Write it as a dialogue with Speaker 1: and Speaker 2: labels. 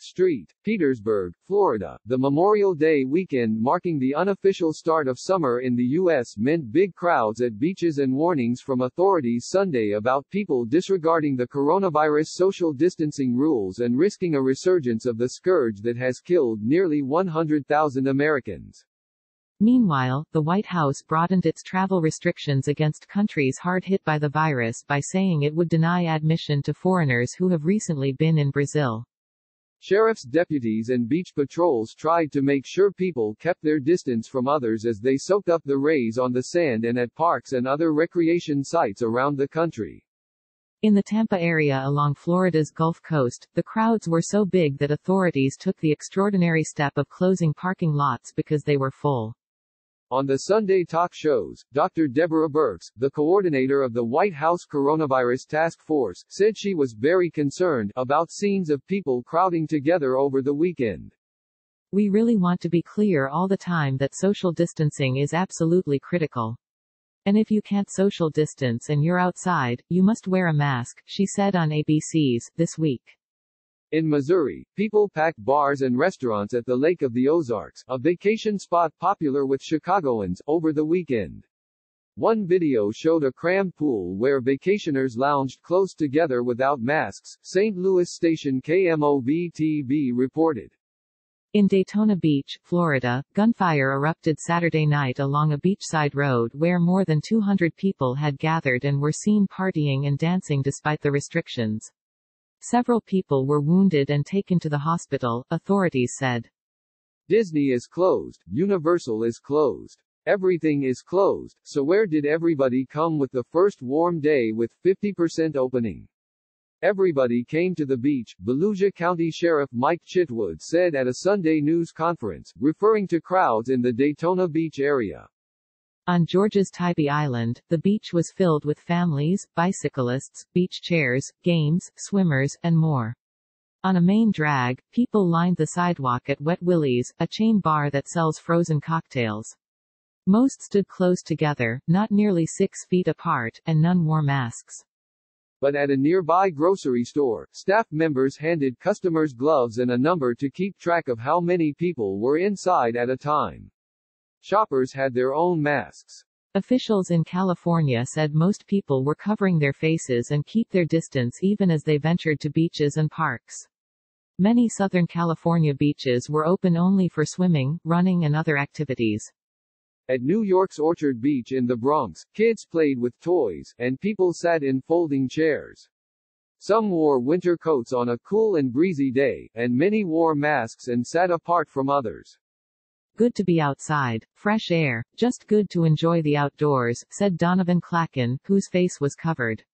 Speaker 1: Street, Petersburg, Florida. The Memorial Day weekend marking the unofficial start of summer in the U.S. meant big crowds at beaches and warnings from authorities Sunday about people disregarding the coronavirus social distancing rules and risking a resurgence of the scourge that has killed nearly 100,000 Americans.
Speaker 2: Meanwhile, the White House broadened its travel restrictions against countries hard hit by the virus by saying it would deny admission to foreigners who have recently been in Brazil.
Speaker 1: Sheriff's deputies and beach patrols tried to make sure people kept their distance from others as they soaked up the rays on the sand and at parks and other recreation sites around the country.
Speaker 2: In the Tampa area along Florida's Gulf Coast, the crowds were so big that authorities took the extraordinary step of closing parking lots because they were full.
Speaker 1: On the Sunday talk shows, Dr. Deborah Birx, the coordinator of the White House Coronavirus Task Force, said she was very concerned about scenes of people crowding together over the weekend.
Speaker 2: We really want to be clear all the time that social distancing is absolutely critical. And if you can't social distance and you're outside, you must wear a mask, she said on ABC's This Week.
Speaker 1: In Missouri, people packed bars and restaurants at the Lake of the Ozarks, a vacation spot popular with Chicagoans, over the weekend. One video showed a crammed pool where vacationers lounged close together without masks, St. Louis station KMOV-TV reported.
Speaker 2: In Daytona Beach, Florida, gunfire erupted Saturday night along a beachside road where more than 200 people had gathered and were seen partying and dancing despite the restrictions. Several people were wounded and taken to the hospital, authorities said.
Speaker 1: Disney is closed, Universal is closed. Everything is closed, so where did everybody come with the first warm day with 50% opening? Everybody came to the beach, Volusia County Sheriff Mike Chitwood said at a Sunday news conference, referring to crowds in the Daytona Beach area.
Speaker 2: On Georgia's Tybee Island, the beach was filled with families, bicyclists, beach chairs, games, swimmers, and more. On a main drag, people lined the sidewalk at Wet Willie's, a chain bar that sells frozen cocktails. Most stood close together, not nearly six feet apart, and none wore masks.
Speaker 1: But at a nearby grocery store, staff members handed customers gloves and a number to keep track of how many people were inside at a time. Shoppers had their own masks.
Speaker 2: Officials in California said most people were covering their faces and keep their distance even as they ventured to beaches and parks. Many Southern California beaches were open only for swimming, running and other activities.
Speaker 1: At New York's Orchard Beach in the Bronx, kids played with toys, and people sat in folding chairs. Some wore winter coats on a cool and breezy day, and many wore masks and sat apart from others.
Speaker 2: Good to be outside, fresh air, just good to enjoy the outdoors, said Donovan Clacken, whose face was covered.